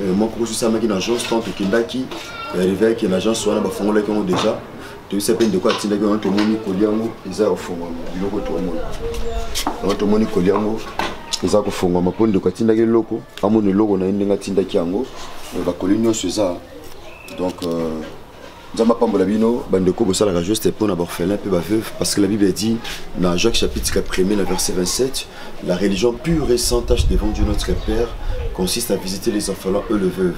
Eh, mwa kokoso esalamaki na agence ntango tokendaki eh, reveillaki na agence wana bafongolaki yango déjà toyebisa mpe ndeko atindaki wana tomoni koli yango eza ya kofongwama biloko tomoni wana tomoni koli yango eza kofongwama mpo ndeko atindaki eloko amona eloko na ye ndenge atindaki yango bakoli nyonso eza donc euh, nzambe apambola bino bandeko bosalaka juste mpo na baorphelin mpe baveuve parce que la bible dit na jacques chapitre 4 premier na verset 27 la religion pure et sans tache devant dieu notre père consiste à visiter les orphelins eux le veuve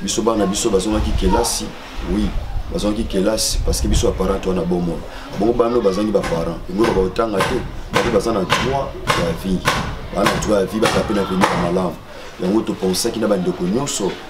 biso bana biso bazongaki kelasi oui bazongaki kelasi parce que biso baparent to wana bomoi bongo bana bazangi baparent yango baka kotanga te bato baza na droit ya vie bana droit ya vie baza mpe na venir ya malamu yango toponsaki na bandeko nyonso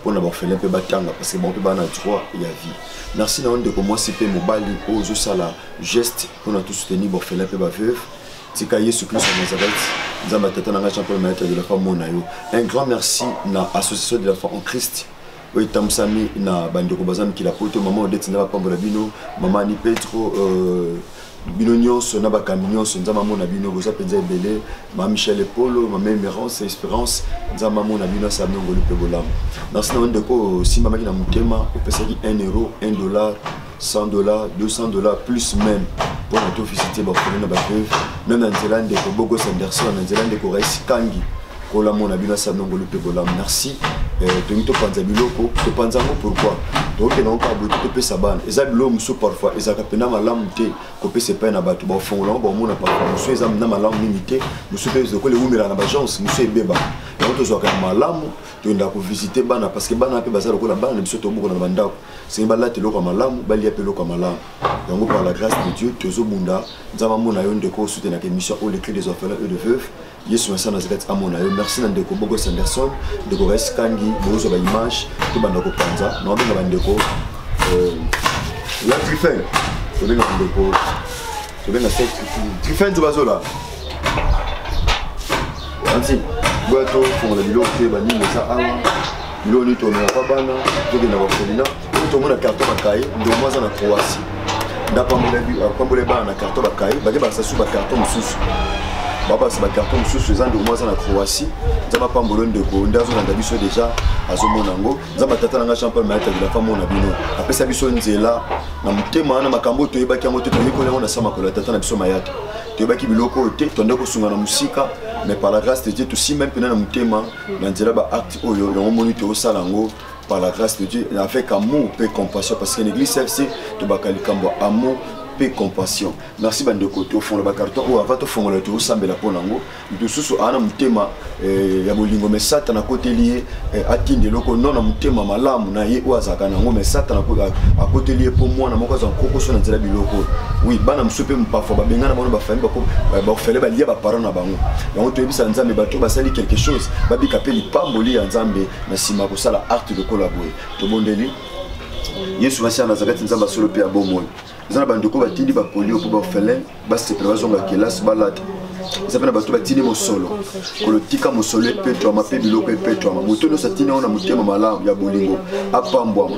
mpo na baorphelin mpe batanga parce que bango mpe bana droit ya vie merci na yo ndeko mwasi mpe mobali oyo ozosala geste mpo na tosoutenir baorphelin mpe baveuve tika yesu kristo ya nazareth nzambe atata na ngai jean paul mayata de la femme mona yo un grand merci na association de la femme en christ oyo etambusami na bandeko baza mikila poto mama odeti nzambe apambola bino mama ani petro euh, bino nyonso na bakambi nyonso nzambe amona bino boza mpenza ebele ma michel epolo mama emerance espérance nzambe amona bino asami ongoli mpe bolamu merci na yo ndeko osimbamaki na motema opesaki 1 euro 1 dollar 100 dollar 200 dollar plus même mpo na tofisite bafoni na bapeuve meme na nzela ndeko bogos anderson na nzela ndeko raisi kangi kolamo na bino asanongoli mpe bolamu merci eh, tolingi topanza biloko topanza yango pourquoi tokokende yango kaka boye topesa bana eza biloko mosusu parfois ezalaka mpena malamu te kopesa epai na bato baofongola yango baomona parfois mosusu eza na malamu mingi te mosusu mpe lokola ewumela na bagence mosusu ebeba yango tozwaka ya malamu toyenda kovisite bana parce que bana mpe baza lokola bana na biso tobokola na bandako sengi balata eloko ya malamu balia mpe eloko ya malamu yango par la grâce de dieu tozobunda nzambe amona yo ndeko osutenaka émission oyo le cri des orphelins et de veuve yesu na sana azali kati amona yo merci na ndeko bogo sanderson ndeko rais kangi bozwa baimage tobanda kopanza na obenga bandeko euh, la trifen tobenga bandeko tobenga se trifen nzo bazola anti boya tofongola biloko te banini eza awa biloko nini tomela kwa bana tokenda bafolina tomona carton bakaye ndeko mwaza na croatie ndapambola ebana na carton bakaye bake bakisa su bacarton mosusu babakisa bacarton mosusu eza ndeko mwaza na croatie nzambe apambolo ndeko nde azolanda biso deja azomona yango nzambe atata na nga jean paul mayatabila famona bino apesa biso nzela na motema na makambo oyo toyebaki yango te toyekoli yango na sa makolo ya tata na biso mayata toyebaki biloko oyo te tonde kosunga na mosika mais par la grâce de dieu tosimba mpena na motema na nzela baacte oyo yango moni toosala yango par la grâce de Dieu avec amour et compassion parce que l'église CFC tobaka likambo amour mpe compassion merci bandeko tofongola bakarton oyo ava tofongola toosambela mpo nango moto mosusu aa na motema eh, ya bolingo me satana akoteli ye eh, atinda eloko no na motema malamu na ye oyo azalaka na yango me satana akoteli ye mpo mwana moko azwa nkokoso na nzela biloko oyo oui bana mosusu mpe parfois babengana bango bafami bafele balia baparent na bango yango toyebisa nzambe bato basali quelque chose babika mpe lipamboli ya nzambe na nsima kosala arte lokola boye tobondeli yesu masiya nazakati nzambe asolo mpe ya bomoi eza na bandeko batindi bapolio mpo bafele basepela bazonga kelasi balata eza mpe na bato batindi mosolo kolotika mosolo epetwama mpe biloko epetwama moto nyonso atindi yango na motema malamu ya bolingo apambwama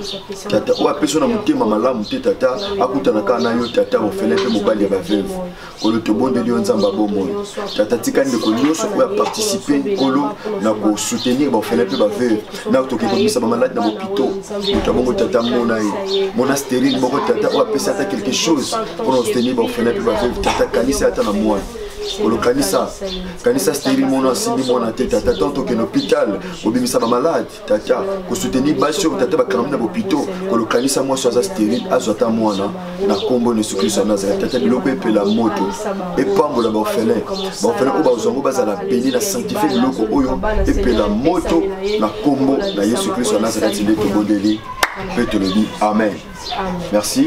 tata oyo apesi yo na motema malamu te tata akutana kaka na yo tata ofele mpe mobali ya baveve kolo tobondeli yo nzambe ya bomoi tata tika ndeko nyonso oyo aparticipe nkolo na kosoutenir baofele mpe baveuve na toke kobimisa bamaladi na bopito moto ya bongo tata mona ye mona stérile moko tata oyo apesi ata quelque chose mpo na kosoutenir baofele mpe baveuve tata kanisa ata na mwana kolo kanisa kanisa stérile mona asimbi mwana te tata tanto okende hôpital kobimisa bamaladi tata kosoutenir basi oyo tata bakangami na bopito kolokanisa mwasi aza sterile azwa ata mwana na nkombo na yesu kristo ya nazareth tata biloko epela moto epambola baorphelin baorphelin oyo bazwa yango bazala beni na sanctifie biloko oyo epela moto na nkombo na yesu kristo ya nazareth nde tobondeli mpe tolobi amen merci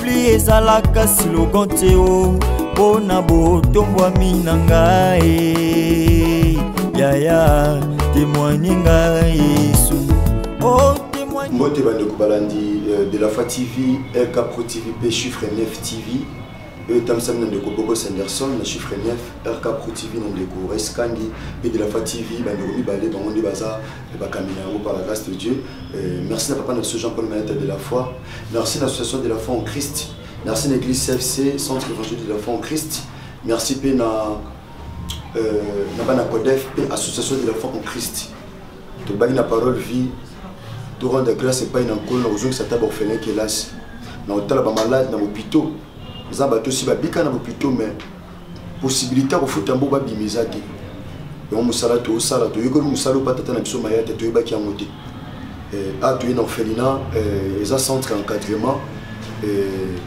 pli ezalaka silogan te o mpo na botombwami na ngai yaya temoigne ngai yesu oh, mbote bandeko balandi euh, de la foi tv lkpro tv mpe chiffre 9 tv oyo etambisami na ndeko bobo sanderson na chiffre 9 rk pro tv na ndeko res kangi mpe de la fa tv bandeko mibale bango nde baza bakambi na yango par la grâce de dieu euh, merci na papa na biso jean paul mayata de la foi Merci na association de la foi en Christ. Merci na église CFC, centre évangélique de la foi en Christ. Merci pe na euh, na bana Codef pe association de la foi en Christ. To baki na parole vie to rendre grâce epai na nkolo na kozongisa ata baorphelin kelasi na kotala bamalade na bopito eza bato osi babika na bopito mais possibilité ya kofuta mbo babima eza te yango mosala tosala toyekoli mosala oyo patata na biso mayata toyebaki yango te eh, a toye na orphelina eh, eza centre ya encadrement eh,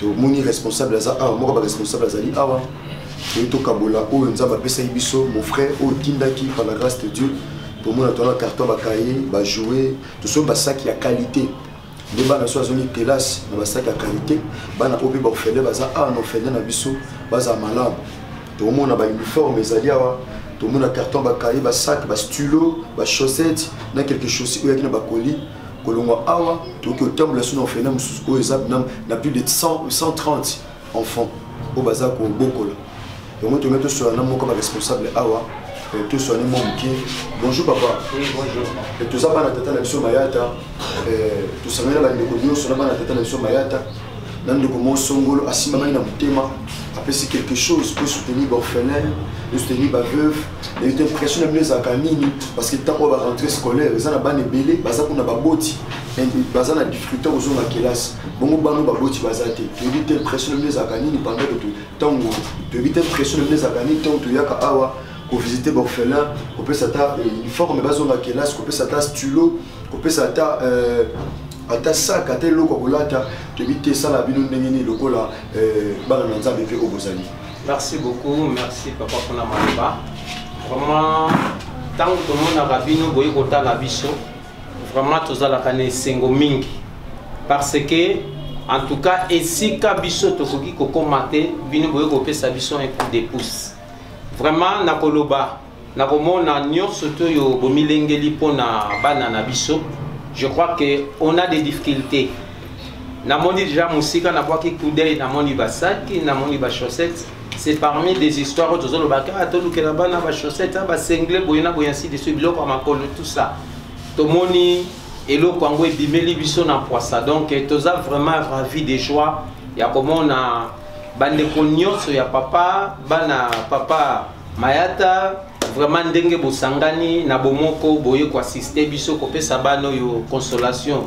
tomoni responsable aza awa moko baresponsable azali awa toye tokabola oyo nzambe apesaki biso mon frère oyo tindaki par la grâce de dieu tomona tona carton bakaye bajoue tosombi basaki ya qualité nde bana so azongi kelasi na basaki ya kalite bana oyo mpe baofele baza awa na ofele na biso baza malamu tokomona bauniforme ezali awa tomona carton bakaye basac bastulo bachaussette na quelque chose oyo yaki na bakoli kolongwa awa tokoki kotambola so na ofele mosusu oyo eza na plus de 130 enfant oyo baza kobokola yango tona tosolana moko baresponsable awa eh, tosolani mwa moke bonjour papa eh, toza bana tata na biso mayata eh, tosangani na bandeko nyonso na bana tata na biso mayata na ndeko moko songolo asimbamaki na motema apesi quelque chose mpo soutenir baorphelin esoutenir baveuve nayebi te impression na bino ezalaka nini parce que ntango oyo barentrée scolaire eza na bana ebele baza kuna baboti baza na difficulté kozonga kelasi bongo bano baboti baza te toyebi te impression na bino ezalaka nini pendant que ntango toyebi te impression na bino ezalaka nini ntango toyaka awa kovisite baorphelin kopesa ata eh, uniforme bazonga kelasi kopesa ata stylo kopesa ata eh, ata saka ata eloko ya kolata toyebi te esala bino ndenge nini lokola eh, bana na nzambe mpe oyo bozali merci beaucoup merci papa mpona maloba vraiment ntango tomonaka bino boye kotala biso vraiment tozalaka na esengo mingi parce que en tout cas esika biso tokoki kokoma te bino boye kopesa biso un coup de pouce vraiment nakoloba nakomona nyonso to oyo bomilengeli mpo na bana na biso je crois que on a des difficultés namoni déjà mosika nabwaki coup d'œil namoni basaki namoni bachaussette c'est parmi des histoires oyo tozolobaka ah, tolukela bana bachaussette ah, basengle boye na boye ainsi de suite biloko ya makolo tout ça tomoni eloko yango ebimeli biso na pwasa donc eh, toza vraiment ravi de joie ya komona bandeko nyonso ya papa bana papa mayata vraiment ndenge bosangani na bomoko boye koasiste biso kopesa bana oyo consolation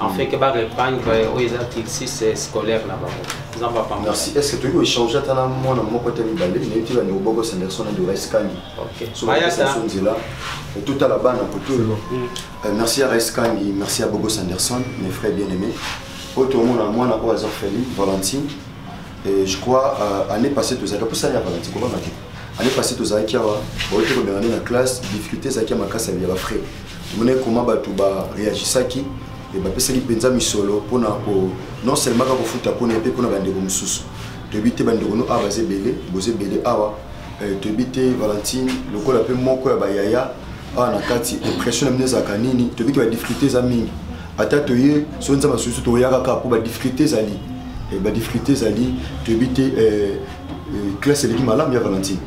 en fait que ba reprendre euh, oyo eza cursus euh, scolaire na bango nzambe apamba merci est ce que toyei koéchange ata na mwana moko te mibale nayebi te bandeko boko sanderson na doris kangi soso nzela totala bana koto euh, merci ya res kangi merci ya bogo sanderson mes frères bien aimé oyo tomona mwana oyo aza feli valentine et je crois euh, année passée tozalaki mposala ya valentine kobanga te année passée tozalaki awa baoki kobengani na classe difficulté ezalaki ya makasi ya bafrais tomonaki koma bato bareagisaki e bapesaki mpenza misolo mpo na ko non seulement kaka kofuta mpo na ye mpe mpo na bandeko mosusu toyebi te bandeko no awa baza ebele boza ebele awa eh, toyebi te valentine lokola mpe moko ya bayaya awa na kati impression na bino ezalaka nini toyebi te badifficulté eza mingi ata toye soki nzambe asusu toyaka kaka mpo badifficulté ezali eh, badifficulté ezali toyebi te eh, classe eleki malamu ya valentine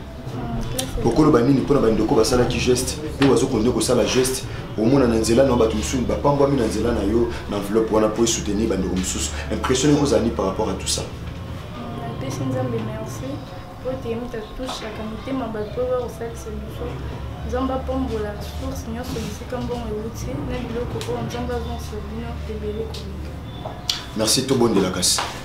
okoloba nini mpona bandeko basalaki geste mpe bazokonde kosala geste omona na nzela na bato mosusu bapambwami na nzela na yo na enveloppe wana mpo esoutenir bandeko mosusu impression yango ozali par rapport à tout ça napesi nzambe merci mpo te moto atushaka motema bato oyo bakosalisa biso nzambe apambola source nyonso bisika mbongo euti na biloko oyo nzambe azongisa bino ebele koleka merci tobondela kasi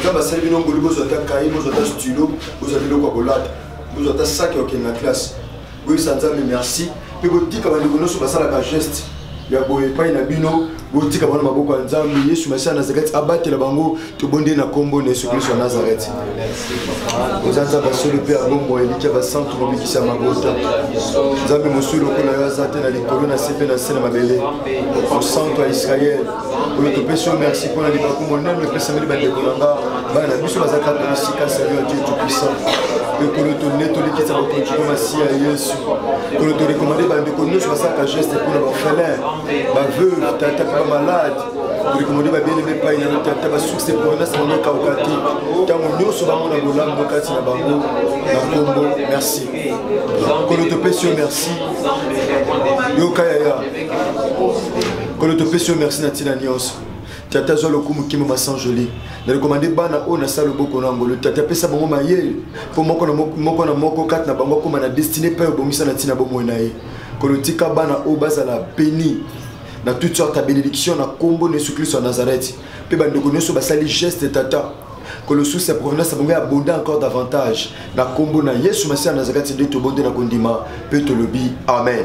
nzambe asali bino ngoli bozwa ata kaye bozwa ata studio bozwa biloko ya kolata bozwa ata saki ya okende na classe boyebisa nzambe merci mpe botika bandeko nyonso basalaka geste ya boye epai na bino botika bango na maboko ya nzambe yesu masiya nazareti abatela bango tobondeli na nkombo na yesu kristo ya nazareti oza nzambe asolo mpe ya bombo elikya basantu mobikisi ya mabota nzambe mosulu lokola yo aza te na likolo na se mpe na se na mabele mosantu ya israele oyo topesi yo merci mpo na libaku monene epesameli bandeko na nga bana na biso baza kaka na sika sali ya dieu tout-puissant mpe kolo tonde tolikisa bakonzi mpo masiya ya yesu kolo torekomande bandeko nyonso basalaka geste mpo na bafelin baveuve tata mpe bamalade torekomande babieleme epai na tata basuccès province bango ekauka te ntango nyonso bamona bolamu kati na bango na nkombo merci kolo topesi yo merci yoka yaya nkolo topesi yo merci na ntina nyonso tata azwa lokumu kima masanjoli na rekomande bana oyo nasala loboko na yango tata apesa bango mayele mpo moko na moko na moko kati na bango akóma na destine mpe obongisa na ntina bomoi na ye nkolo tika bana oyo bazala beni na toute sorte ya bénédiction na nkombo na yesu kristo ya nazareth mpe bandeko nyonso basali geste tata kolosusu ya provenance bango abonda encore davantage na nkombo na yesu masiya nazareti nde tobonde na kondima mpe tolobi amen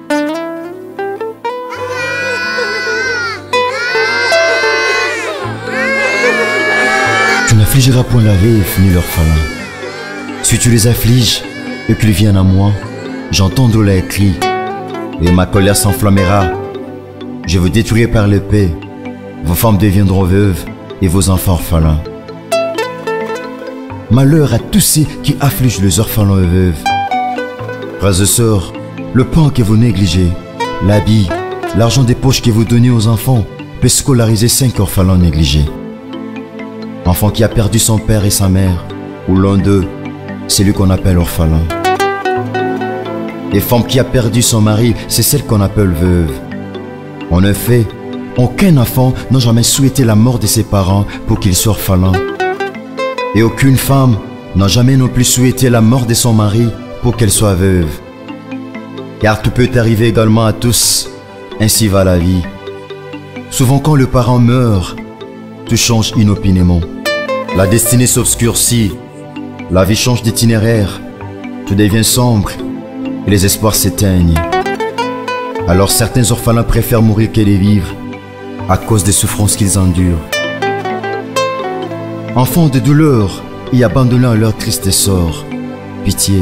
Tu n'affligeras point la veuve ni l'orphelin. Si tu les affliges et qu'ils viennent à moi, j'entends de les cris et ma colère s'enflammera je vous détruirai par l'épée. Vos femmes deviendront veuves et vos enfants orphelins. Malheur à tous ceux qui affligent les orphelins et veuves. Frères et le pain que vous négligez, l'habit, l'argent des poches que vous donnez aux enfants peut scolariser cinq orphelins négligés. Enfant qui a perdu son père et sa mère, ou l'un d'eux, c'est lui qu'on appelle orphelin. Et femme qui a perdu son mari, c'est celle qu'on appelle veuve. En effet, aucun enfant n'a jamais souhaité la mort de ses parents pour qu'ils soient orphelins. Et aucune femme n'a jamais non plus souhaité la mort de son mari pour qu'elle soit veuve. Car tout peut arriver également à tous. Ainsi va la vie. Souvent quand le parent meurt, tout change inopinément. La destinée s'obscurcit. La vie change d'itinéraire. Tout devient sombre. Et les espoirs s'éteignent. Alors certains orphelins préfèrent mourir que les vivre à cause des souffrances qu'ils endurent. Enfants de douleur et abandonnant leur triste sort, pitié.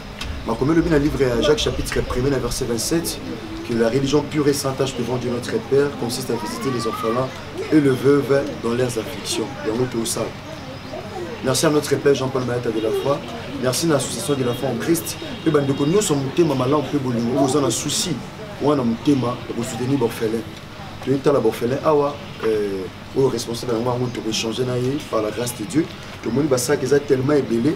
makomi elobi na livre ya jacques chapitre ya premier na verset 27 que la religion pure et sans tache devant dieu notre père consiste à visiter les orphelins et le veuve dans leurs afflictions yango toosala merci à notre père jean paul mayata de la foi merci na association de la foi en christ mpe bandeko nyonso motema malamu mpe bolingo oyo oza na souci wana motema ya kosoutenir baorphelin toyetala baorphelin awa euh, oyo responsable yango yango tokochange na ye par la grâce de dieu tomoni basaki eza tellement ebele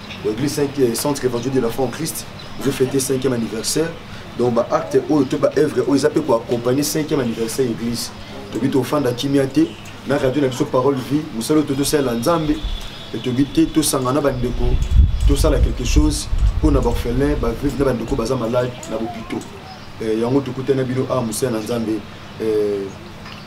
L'église 5 euh, centre évangile de la foi en Christ je fêter 5e anniversaire donc ba acte oyo to ba œuvre oyo eza pe ko accompagner 5e anniversaire église tobi tofanda kimia te na radio na biso parole vie mosala oyo totosalela nzambe tobi te tosangana bandeko tosala quelque chose mpo na baorphelin baveuve na bandeko baza malade na bopito eh, yango tokutana bino awa ah, mosala na nzambe eh,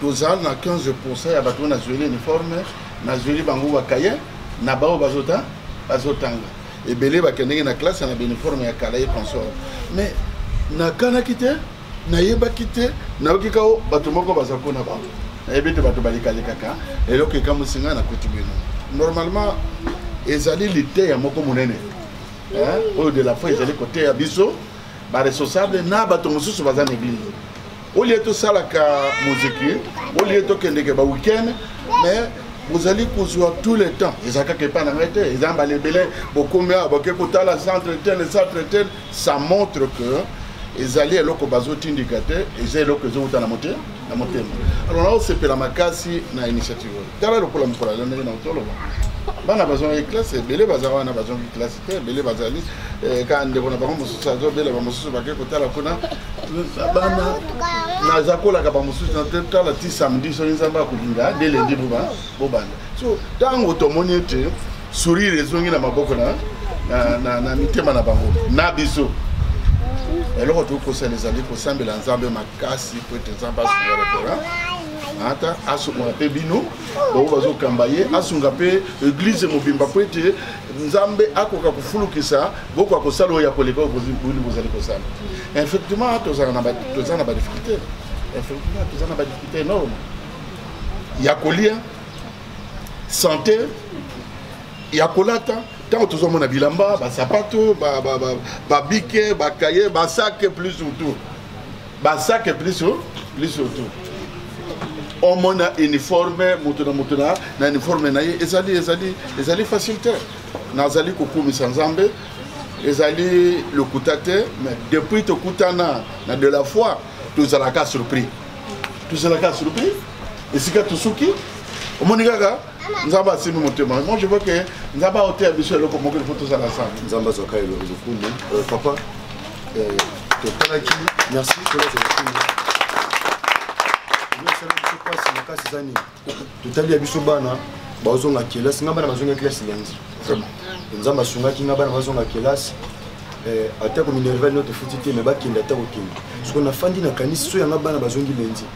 tozali na 15 pourcent ya bato oyo nazweli uniforme nazweli bango bakaye na baoyo bazota bazotanga ebele bakendeki na classe na bauniforme ya kala ye consort mais nakanaki te nayebaki te nayoki ka o bato moko baza mpo na bango nayebi te bato balekalekaka eloko ekamwisi ngai na kuti bino normalement ezali liteya moko monene oyo de la foi ezali koteya biso baresponsable na bato mosusu baza na eglise au lieu tosalaka moziki au lieu tokendeke ba week-end mais bozali kozwa tout le temps eza kaka epai na ngai te eza mbala ebele bokomi awa boke kotala centre tele centre tele ça montre que ezali eloko bazotindika te eza eloko ezowuta na motema na motema alors naosepela makasi na initiative oyo tala lokola mokolo aza ndenge na otoloba bana bazongaki classe ebele baza wana bazongi classe te ebele bazali eh, ka ndeko na bango mosusu azobela bamosusu bake kotala kuna bana naza kolaka bamosusu natala ti samedi soki nzambe akolinga de lendi bobanda so ntango tomoni ete sourire ezongi na maboko na, na, na, na mitema na bango na biso eloko tokoki kosala ezali kosambela nzambe makasi po ete nzambe asunga repora ata asokola mpe bino bango bazokamba ye asunga mpe eglize mobimba mpo ete nzambe akoka kofulukisa bokoka kosala oyo ya koleka oyo bozali kosala effectivement toza na badifficulté effectivement toza na badifficulté énorme ya kolia santé ya kolata ntango tozomona bilamba basapato babike bakaye basake plus ou tout basake pliso pliso tu omona uniforme moto na moto na uniforme na ye ezali ezali ezali facile te nazali kokumisa nzambe ezali lokuta te mais depuis tokutana na de la foi tozalaka surpris tozalaka surpris esika tosuki omoni kaka nzambe asimbi motema moi je vois que nzambe aoteya biso eloko moko ilfo tozala sana nzambe azwaka lokumu euh, papa euh, totalaki merci mpasi makasi eza nini totali ya biso bana bazonga kelasi ngai bana bazonga kelasi lendi nzambe asungaki ngai bana bazonga kelasi eh, ata kominerval no tofuti te me bakende ata kokende soko nafandi nakanisi so yanga bana bazongi lendi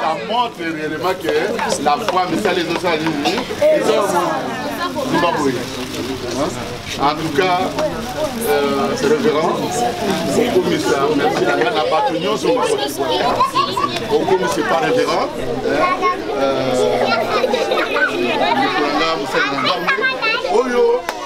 ça montre réellement que la foi misala ezosala nini ezomba boye en tout cas euh, révérend okomisa merci na ngai na bato nyonso okomisa epa révérend euh,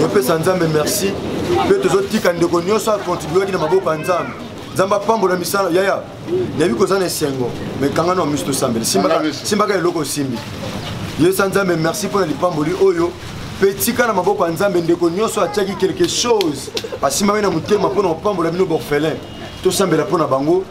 topesa nzambe merci mpe tozotika ndeko nyonso akontribuaki na maboko ya nzambe nzambe apambola misala yaya nayebi koza na esengo mekanga na miso tosambeli simbaka eloko osimbi yesa nzambe merci mpo na lipamboli oyo mpe tika na maboko ya nzambe ndeko nyonso atiaki quelque chose asimbami na motema mpo na kopambola bino borphelin tosambela mpo na bango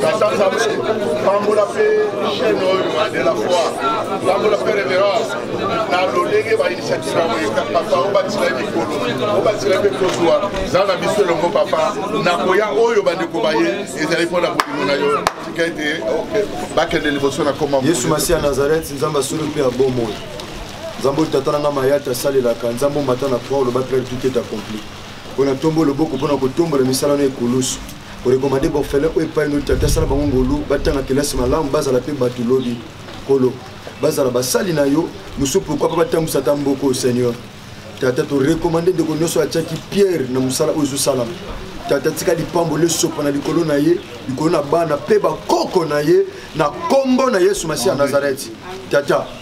tata nzambe pambola mpe chaine oyo de la foi pambola mpe révérence na lolenge bainitiative yango eka papa obatila ye mikolo obatila ye mpe kozwa za na biso elongo papa na koya oyo bandeko baye ezali mpo na bolingo na yo tika ete bakende liboso na koma yesu masi ya nazareth nzambe asolo mpe ya bomoi nzambe oyo tata na ngai mayata asalelaka nzambe omata na croix oloba mpe tout est accompli oyo natombo loboko mpo na kotombola misala na ekulusu korekomande baofele oyo epai no tata asala bango ngolu batanga kelasi malamu bazala mpe bato lobi kolo bazala basali na yo mosusu pourkui mpe batambwisa ata mboko oyo seigneur tata torekomande ndeko nyonso oyo atiaki pierre na mosala oyo ezosalama tata tika lipambo lesopa na likolo na ye likolo na bana mpe bakoko na ye na nkombo na yesu masiya nazareti tata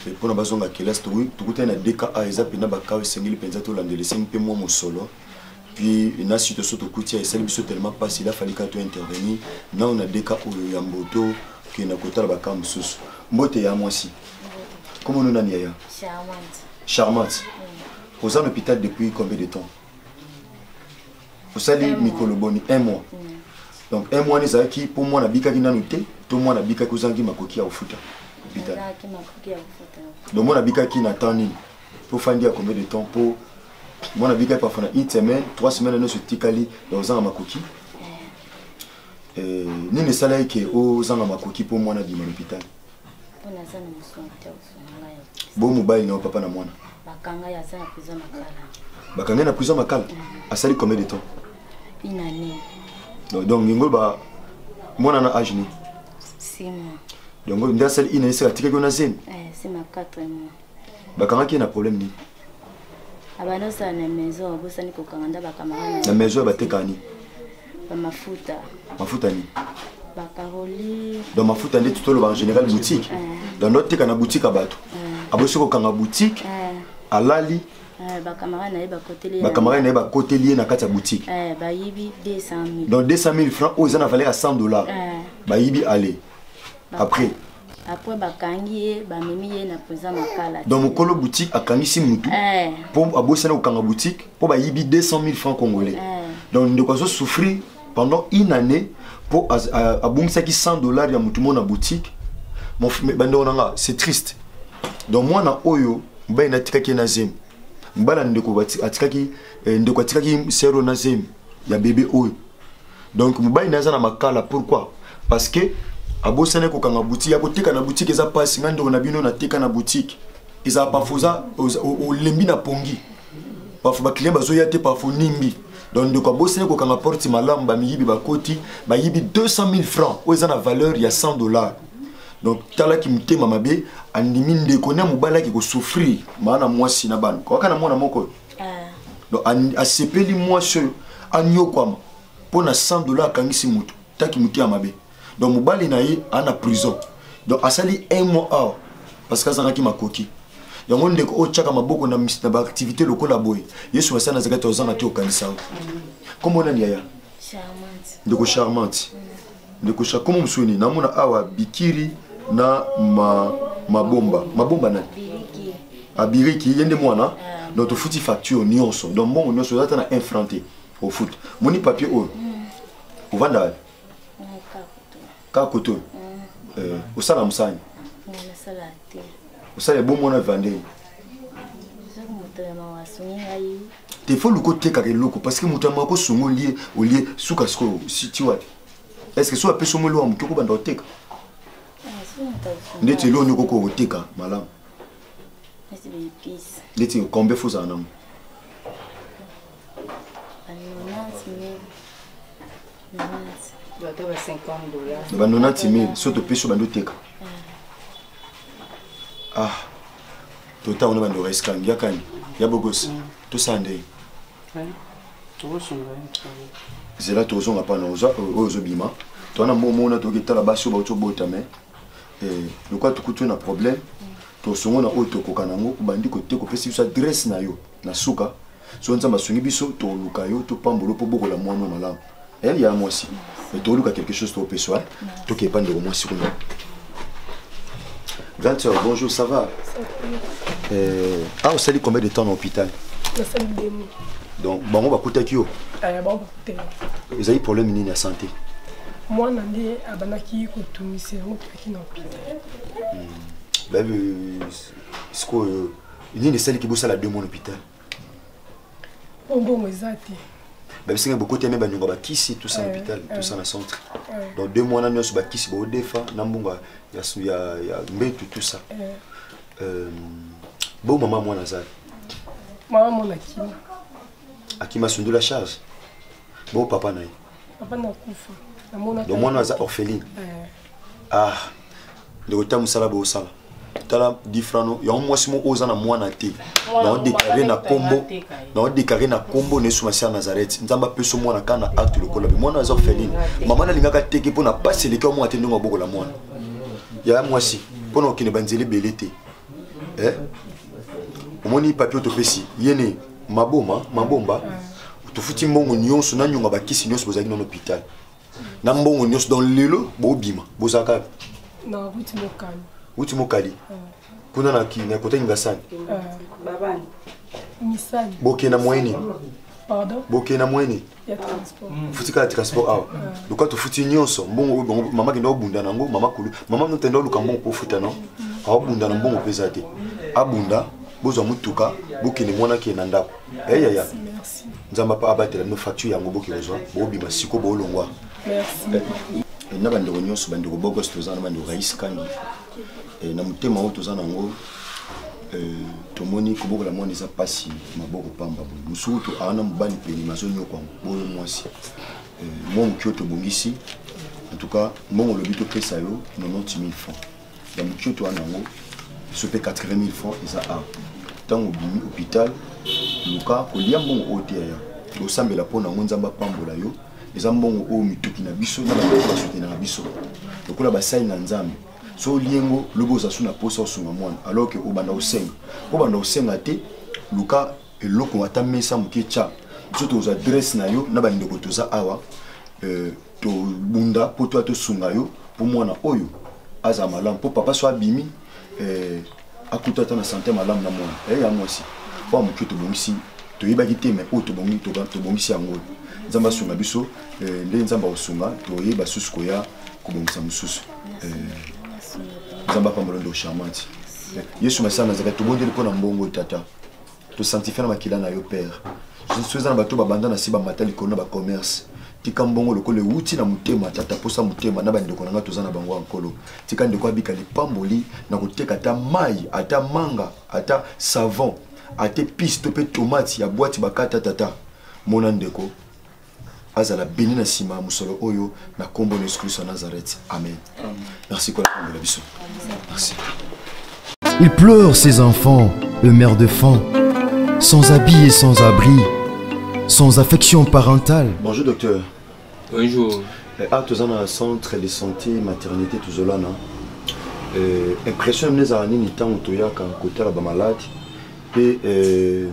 mpe mpona bazonga kelasi tokutani na dka eza mpenza bakao esengeli mpenza tolandela esengi mpe mwa mosolo puis na suite oso tokutia esali biso tellement mpasi elafali kaka to intervenir nao na dka oyo ya mboto kenda kotala bakao mosusu mbote ya mwasi komono nani yaya charmante oza na hôpital depuis combien de temps osali mikolo boni un mois mm. donc un mois wana ezalaki mpo mwana abikaki nanu te to mwana abikaki ozangi makoki ya kofuta hôpital donc mwana abikaki na temps nini mpo fandi ya combien de temps mpo mwana abikaki parfois na une semaine trois semaines nyonso etikali donc ozanga makoki eh. Eh, nini esalaki ke ozanga makoki mpo mwana abima na hôpital mpo naza na mosuni te bo mobali na yo papa na mwana bakanga ya za na prison makala bakanga na prison makala mm. asali combien de temps une année donc donc ngengol ba mwana na âge ni six mois donc nde asali une année seka tikaki yo na zemi eh, c'est ma quatre mois bakangaki ye na problème nini abanda osala na maison abosani kokanga nda bakamara na maison ya batekani Ba mafuta. Mafuta nini? Ba paroli. Donc mafuta nde tutoloba en général boutique. Eh. Donc ndote kana boutique abato. Eh. Abosi ko kanga boutique. Eh. Alali. Eh, ba camarades na ye ba koteli. Ba camarades na ye ba koteli na kati ya boutique. Eh, ba yibi 200 000. Donc 200 000 francs oyo eza na valeur ya 100 dollars. Eh. Ba yibi aller. Après après bakangi ye bamemi ye na président makala donc mokolo boutique akangisi mutu eh. po abosana kokanga boutique po bayibi 200 000 francs congolais eh. donc ndeko azosouffrir pendant une année po abungisaki 100 dollars ya mutu mo na boutique bandeko na nga c'est triste donc mwana oyo mobali natikaki ye na zemi mobali ya ndeko atikaki eh, ndeko atikaki sero na zemi ya bebe oyo donc mobali na aza na makala pourquoi parce que abosani kokanga boutique akoteka na boutique eza mpasi ngai ndeko na bino nateka na boutique ezala parfois oza olembi na pongi parfois baclient bazoya te parfois nimbi donc ndeko abosani kokanga porte malamu bamiyibi bakoti bayibi 200 000 francs oyo eza na valeur ya 100 dollars donc talaki motema mabe andimi ndeko ne mobalaki kosouffrir maa na mwasi na bana koyaka na mwana moko donc asepeli mwasi oyo anyokwama mpo na 100 dollar akangisi moto taki motu ya mabe donc mobali na ye ana prison donc asali un mois awa parce que azangaki makoki yango ndeko oyo tyaka maboko na baaktivité lokola boye yesu asali nazalaki te ozanga te okanisa yo nkombo nani yaya ndeko charmante ndeko shako mosusu nini namona awa bikiri na ma, mabomba mabomba nani abiriki ye nde mwana ah. donc tofuti facture nyonso donc mbongo nyonso oza ata na infran te ofuta moni papier oyo mm. ovanda wapi kaka kote oyo mm. eh, osala mosani osala ebongo na vandei te fo luka otekaka eloko parce que moto ya moko songo olie olie suka sikoyo ti wapi est ce que soki apesi omo eloko ya moke okobanda oteka ndeti eloko nde okoki oteka malamu ndeti combien fo ozala nango ba 90 mille so topesi yo bandi oteka ah totango na bandora eskangi ya kangi ya bogosi mm. tosala ndenge zela tozonga mpana oyo ozobima towana mbongo mona toyoki tala basi oyo bauti obota mai eh, lokola tokuti yo na problème tosongo na oyo tokoka nango obandi kote kopesi biso adresse na yo na suka soki nzambe asungi biso toluka yo topambolo mpo bokola mwana malamu eh, ya mwasi me toluka quelque chose topeswa toke epa ndeko mwasi kuna grande soeur bonjour ça va euh, ah osali combien de temps na hôpital donc bango bakutaki yo ah, ezali problème nini ya santé mwana nde abandaki kotumisa yango tokaki na hôpital hmm. bayebi sikoyo nini esaliki bosala deux mois na hôpital po mbongo eza te babisi ngai bokoti ame banyonga bakisi tosa na hôpital tosa na centre donc deux mois na nyonso bakisi baodefa na mbongo ya mbetu tosa euh, bo mama mwana aza mama mwana akima akima asundola charge bo papa na ye papa na kufa na mona donc mwana aza orpheline eh. ah ndeko ta mosala bosala tala difrano yango mwasi moko oza na mwana te naodeklare na kombo naodeklare na kombo na yesu masiya nazareth nzambe apeso mwana kaka na acte lokola me mwana aza orpheline mama nalingaka teke mpo na pasi eleki mwana te ndenge abokola mwana yaya mwasi mpo na kokende banzela ebele te eh? omoni papier otopesi ye ne maboma mabomba tofuti mbongo nyonso na nyonga bakisi nyonso bozalaki na hôpital na mbongo nyonso donc lelo bobima bozala kaka uti mokali kuna na kini na kota ngasani bokenda moyeni bokenda moyeni futi kaka transport awa loka tofuti nyonso mbongo oyo bango mama kenda obunda na yango mama kulu mama notenda oluka mbongo mpo ofuta no aobunda na mbongo mpe eza te abunda bozwa motuka bokende mwana akende na ndako eyaya nzambe apa abatela bino facture yango boke kozwa boobima siko boolongwa eh, na bandeko nyonso bandeko bokosi toza na bandeko rais kangi eh, na motema oyo toza nango eh, tomoni kobokola mwana eza mpasi maboko pamba boye mosusu to awana mobali pene mazonyokwa boyo mwasi eh, mwa moki oyo tobongisi en tout cas mbongo olobi topesa yo 90 000 francs ya moki oyo toa nango biso mpe 80 000 francs eza a ntango obimi hôpital luka kolia mbongo oyo te yaya bosambela mpo na yango nzambe apambola yo eza mbongo oyo mituki na biso na bato basutenaka biso lokola basali na nzambe so olie yango lobi oza su na mposa osunga mwana alors ke obanda osenga obanda osenga te luka eloko ata mesa moke tya biso tozwa adresse na yo na bandeko toza awa euh, tobunda mpo toya tosunga yo mpo mwana oyo azala malamu mpo papa so abimi euh, akuta ata na sante malamu na mwana eh, ya mwasi mpo ya moke tobongisi toyebaki te mai oyo tobongisi yango oyo nzambe asunga biso eh, nde nzambe akosunga toye basusu koya kobongisa mosusu eh, nzambe apambola ndo charmante yesu masana azaka tobondeli mpo na mbongo tata tosanctifia na makila na yo père so eza na bato babanda na si bamata likolo na bacommerce tika mbongo lokola ewuti na motema tata posa motema na bandeko na ngai toza na bango ya nkolo tika ndeko abika lipamboli na koteka ata mai ata manga ata savon ata piste mpe tomate ya bwati bakata tata mona ndeko azala beni na nsima ya mosolo oyo na nkombo na yesu kristo ya nazareth amen merci kola nkombo na biso merci il pleure ses enfants le maire de fond sans habit et sans abri sans affection parentale bonjour docteur bonjour eh, ah toza na centre de santé maternité tozolana eh, impression mine ezala nini ntango toyaka kotala bamalade mpe eh,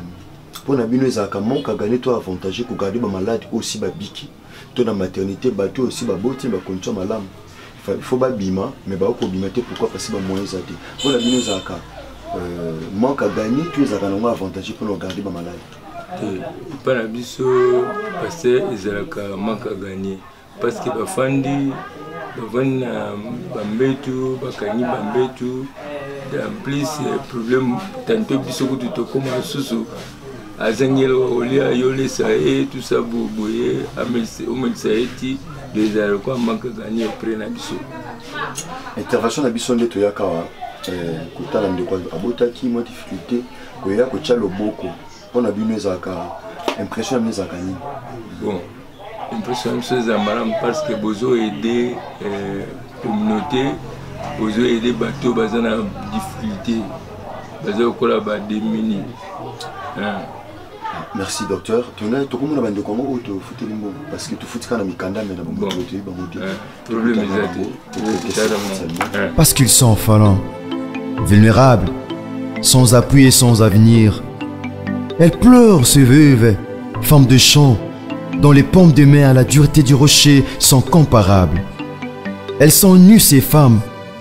mpo na bino ezalaka manque à gagner to avantage kogarde bamalade oyo si babiki to na maternité bato oyo si baboti na bakondition ya malamu faut babima mais bakoki kobima te pourquoi parce bamoyen eza te mpo na bino ezalaka euh, manque à gagner to ezalaka nango avantage mpo na kogarde bamalade te mpo na biso parce ezalaka manque à gagner parce que bafandi bavandi na bambetu bakangi bambetu en plus euh, problème tanto biso kutu tokoma susu azangi eloko kolia yolesa ye tout ça boye omelisa ye ti ezala kwa manque gagné auprès na biso intervention na biso nde toyaka awa eh, kotala ndeko abotaki mwa difficulté koya kotya loboko mpo na bino ezalaka impression yango ezalaka nini bon impression ya biso eza malamu parce que bozo aide euh, communauté bozo aide bato baza na difficulté baza lokola bademini merci docteur tokomona bandeko yango oyo tofuteli mbongo parce que tofutika na mikanda me na bango toyebi bango te que parce qu'ils sont fallants vulnérables sans appui et sans avenir elles pleurent ces veuves femmes de champs, dont les pompes de main à la dureté du rocher sont comparables elles sont nues ces femmes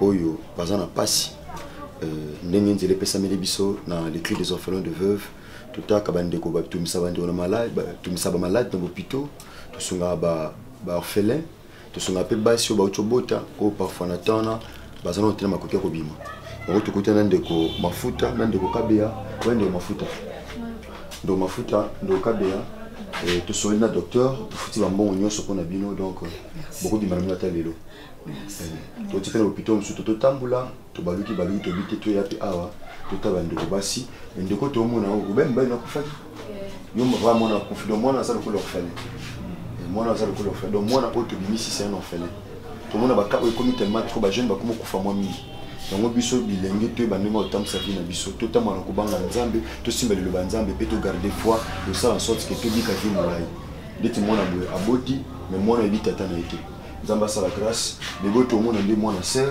oyo baza na mpasi euh, ndenge nzela epesameli biso na le cri des orphelins de veuve totaka bandeko batumisa bandeko na malade batumisa bamalade na bopito tosungaka baorphelin tosungaka mpe basi oyo bauti obota oyo parfois na temps wana baza nao te na makoki ya kobima yango tokuta na ndeko mafuta na ndeko kabeya oya ndeko mafuta ndeko mafuta ndeko kabeya eh, tosoli na docteur tofuti bambongo nyonso mpo na bino donc bokobima na bino ata lelo toti mpe na hopitau mosusu to totambola tobaluki baluki toyebi te toya mpe awa totala bandeko basi me ndeko toomona yango obe mobali nakufaki yo va mwana akufi donc mwana aza lokola orphelin eh, mwana aza lokola orphelin donc mwana oyo tobimisi se un orphelin tomona baka oyo ekomi tellement trop bajeune bakomi okufa mwa mingi yango biso bilenge toyeba ndenge otambwisa vie na biso totambola na kobanga nzambe tosimba liloba ya nzambe mpe togarde foi tosala sorte ke tobika vie molai ndeti mwana boye aboti me mwana oyebi tata na ye te nzambe asala grâce lelo tomona nde mwana sœur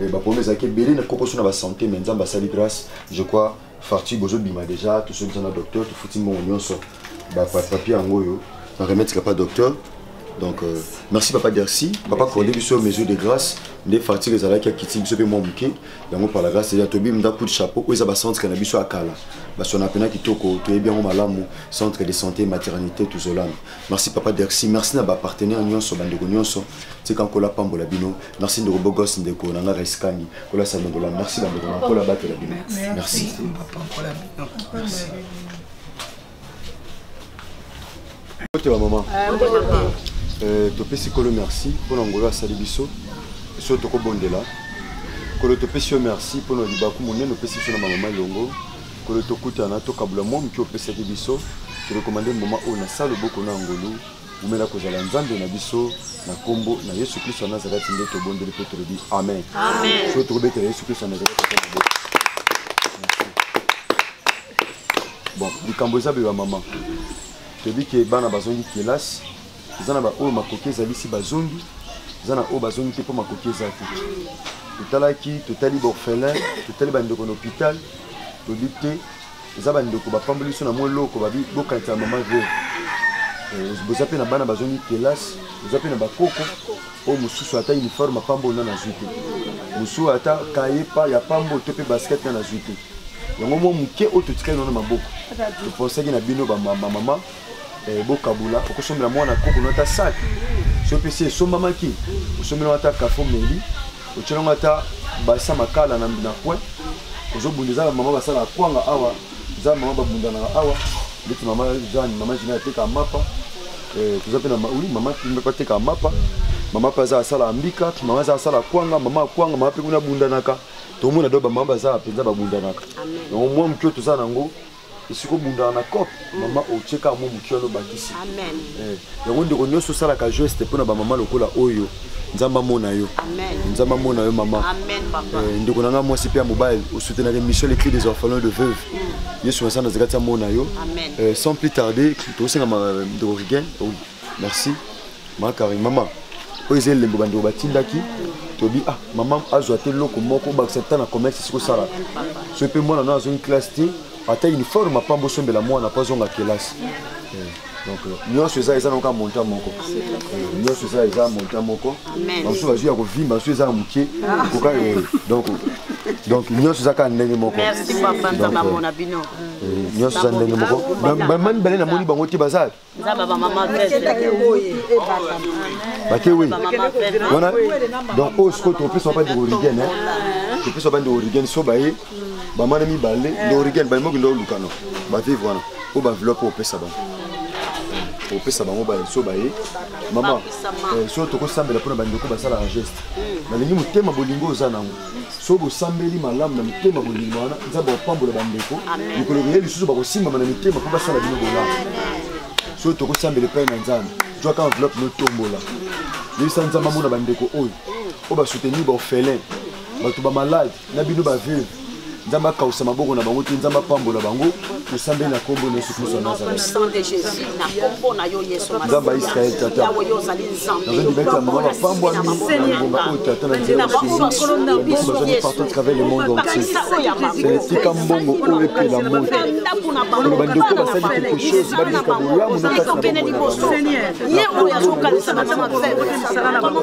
eh, baproblème ezalaki ebele na kokoso na basanté mais nzambe asali grâce je crois farti bozobima déjà tosokisa na docteur tofuti mbongo nyonso bapapier yango oyo na remettre papa docteur donc euh, merci papa dersi papa kode biso mesure de grâce nde fartire ezalaki akiti biso mpe mwa moke yango par la grâce ya tobi mda coup de chapeau oyo eza bacentre na biso ya kala basona mpena kitoko toyebi yango malamu centre de santé maternité tozolana merci papa dersi merci na bapartenaire nyonso bandeko nyonso tika nkola pambola bino merci ndeko bogos ndeko na ngai raiskani kola sandokola merci bandeko na nkola batela bino merci ote bamama euh, topesi kolo merci mpo na ngolo asali biso biso tokobondela kolo topesi yo merci mpo na libaku monene opesi biso na bamama elongo Kolo tokutana tokabula mwa moke opesaki biso torekomande mbuma oyo na salo boko na ngolu umela kozala nzambe na biso na nkombo na yesu kristo ya nazareti nde tobondeli mpe tolobi amen so tokobetela yesu kristo ya nazareti ata na boto bon likambo eza beba mama toyebi ke bana bazongi kelasi eza na baoyo makoki ezalisi bazongi eza na oyo bazongi te mpo makoki eza te totalaki totali baorphelin totali bandeko na hôpital toyebi te eza bandeko bapamboli biso na mwa eloko babi bokanisa mama veuve eh, boza mpe na bana bazongi kelasi boza mpe na bakoko oyo mosusu ata uniforme apambo na nazwi te mosusu ata kaye ya pambo to mpe basket na nazwi te yango mwa moke oyo totikali nano maboko toponsaki na bino bamama eh, bokabola okosombela mwana kopo na ata sac soki mpesi esombamaki osombela ata kafo meli otyelango ata basa makala na, na coin ozobunda eza mama basalaka kwanga awa eza mama babundanaka awa ndeti mama jane mama jina atekaka mapa eh, toza mpe na oui mama mpe atekaka mapa mama mpe aza asala ambika mama aza asala kwanga mama akwanga mama mpe kuna abundanaka tomona do bamama baza mpenza babundanaka yango mwa moke oyo toza na yango esika obundaka na cope mm. mama otyeka mo moki wana obakisi eh, yango ndeko nyonso osalaka geste mpo na bamama lokola oyo nzambe amona yo nzambe amona yo mama eh, ndeko na ngai mwasi mpe ya mobali osutenaka émission les cris des orphelins de veuve mm. yesu masana azekati amona yo eh, sans plus tarder tokosenga ndeko rigen merci ma carine mama oyo eza elembo bandeko batindaki tobi ah mama azwa te eloko moko obakisa ta na commerce esika osala soki mpe mwana no azongi classe te ata uniforme apamba osombela mwana mpo azonga kelasi eh, donc euh, nyonso eza eza noka montant moko eh, nyonso eza eza montant moko basusu bazwi ya kovimba basusu eza ya moke koka eh, donc donc nyonso eza kaka ndenge moko nyonso eza ndenge moko bamani bale namoni bango te baza nzambe ba mama veste bake we wana donc oyo sikoyo topesa bandi origene topesa bandi origene so baye bamana mibale nde origene bayemoki nde olukano bavive wana oyo bavilope opesa bango opesa bango baso baye mama eh, so tokosambela mpona bandeko basalaka geste nalingi motema bolingo oza nango soki bosambeli malamu na mitema bolingo wana nzambe akopambola bandeko mikolo ekoya lisusu bakosimbama na mitema mpo basala bino bolamu soki tokosambela epai na nzambe zwaka enveloppe notombola yebisa nzambe amona bandeko oyo oyo basoutenir baorphelin bato bamalade na bino baveuve nzambe akausa maboko na bango te nzambe apambola bango tosambeli na kombo na yesu kristo ya nazaretzambe ya israel tata nazolibeta mama bapambwami na lingomba oyo tata na nzela bazali partout travers le monde entier etika mbongo oyo epela moto koloba ndeko basali quelque chose babika bolamu na kati na bomona bango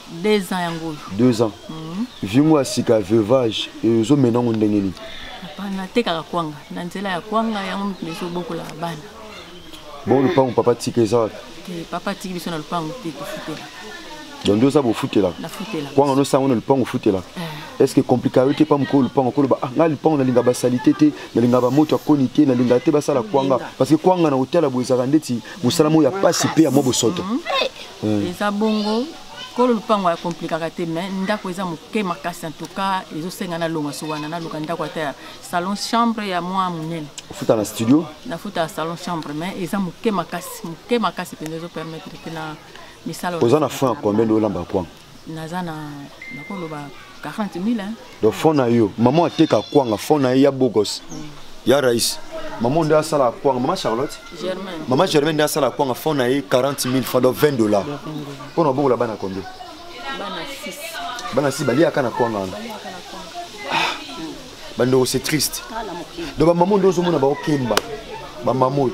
deux ans yango oyo deux ans mhm. vie ngo ya sika veuvage ezomena yango ndenge nini apana tekaka kwanga na nzela ya kwanga yango moto ezobokola bana bongo lopango papa tika eza wapi papa atiki biso na lopango te tofutela donc nde oza bofutela kwanga nosango na lopango ofutela eh. estce complika yo te pa mokolo lopango koloba ah, ngai lopango nalinga basalite te nalinga bamoto ya koni te nalinga te basala kwanga parce que kwanga na kotala boye ezalaka ndeti mosala moko ya mpasi mpe ya mwa bosoto mhm. mm. eza bongo kolo lupango ya komplikaka te mais ndako eza moke makasi en tout cas ezosenga nalonga so wana naluka ndako ata ya salon chambre ya mwa monene ofuta na studio nafuta ya salon chambre mais eza moke makasi moke makasi mpenza ezopermettre te na misala oza na frein ya combien de olamba kwango naza na nakoloba 40 000 hein? donc fond na yo mama ateka kwanga fond na ye ya bogos mm. ya rais mama nde asala kwanga mama charlotte germain. mama germain nde asala kwanga fond na ye 40 000 fa donc 20 dollars mpo na obokola bana combien bana si baliaka na kwanga wana ah, bandeko c'est triste ah, donc bamama nde ozomona baokemba bamama oyo